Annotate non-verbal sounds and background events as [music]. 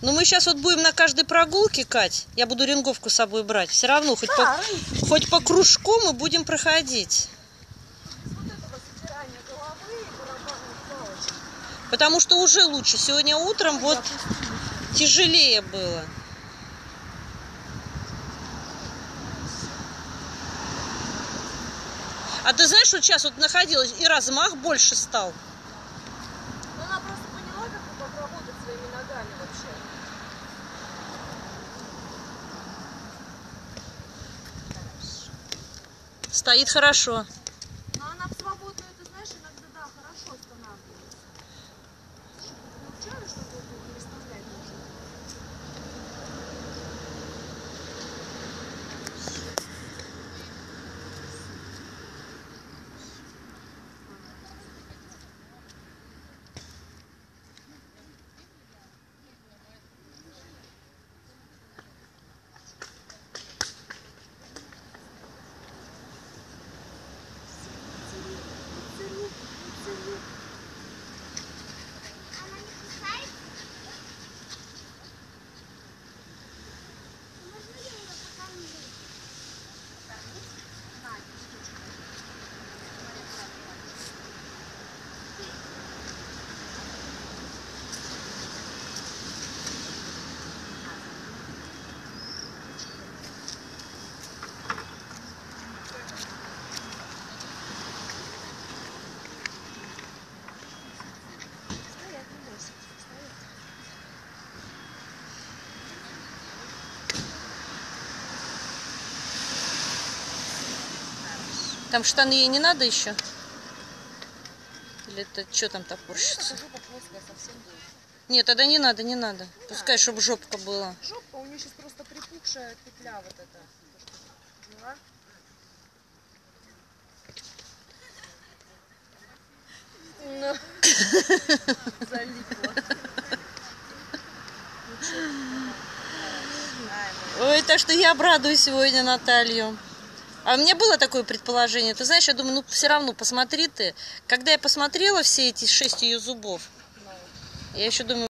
Ну мы сейчас вот будем на каждой прогулке, Кать, я буду ринговку с собой брать. Все равно, хоть, по, хоть по кружку мы будем проходить. Потому что уже лучше. Сегодня утром вот тяжелее было. А ты знаешь, вот сейчас вот находилась, и размах больше стал. Просто поняла, как вот обработать своими ногами вообще. Стоит хорошо. Там штаны ей не надо еще? Или это что там совсем будет. Нет, тогда не надо, не надо. Пускай, чтобы жопка была. Жопка, у нее сейчас просто припухшая петля вот эта. Поняла? Ну, [laughs] залипла. Ой, так что я обрадую сегодня Наталью. А у меня было такое предположение. Ты знаешь, я думаю, ну все равно посмотри ты. Когда я посмотрела все эти шесть ее зубов, я еще думаю,